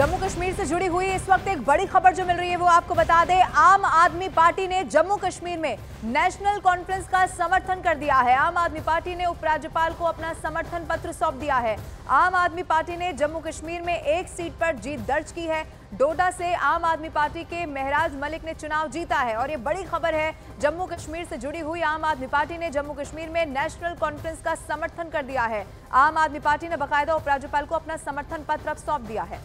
जम्मू कश्मीर से जुड़ी हुई इस वक्त एक बड़ी खबर जो मिल रही है, वो आपको बता दें। आम आदमी पार्टी ने जम्मू कश्मीर में नेशनल कॉन्फ्रेंस का समर्थन कर दिया है। आम आदमी पार्टी ने उपराज्यपाल को अपना समर्थन पत्र सौंप दिया है। आम आदमी पार्टी ने जम्मू कश्मीर में एक सीट पर जीत दर्ज की है। डोडा से आम आदमी पार्टी के महराज मलिक ने चुनाव जीता है और ये बड़ी खबर है जम्मू कश्मीर से जुड़ी हुई आम आदमी पार्टी ने जम्मू कश्मीर में नेशनल कॉन्फ्रेंस का समर्थन कर दिया है। आम आदमी पार्टी ने बाकायदा उपराज्यपाल को अपना समर्थन पत्र अब सौंप दिया है।